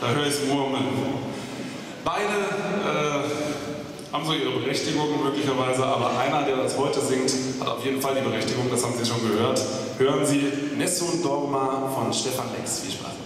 Da höre ich es murmeln. Beide äh, haben so ihre Berechtigung möglicherweise, aber einer, der das heute singt, hat auf jeden Fall die Berechtigung, das haben Sie schon gehört. Hören Sie Nessun Dorma von Stefan Lex. Viel Spaß.